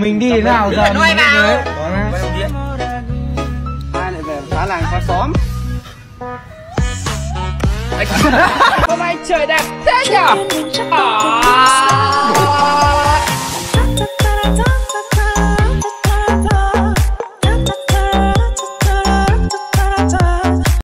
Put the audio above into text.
mình đi thế nào giờ nuôi vào. ai lại về phá làng phá xóm. Hôm nay trời đẹp thế nhở? À.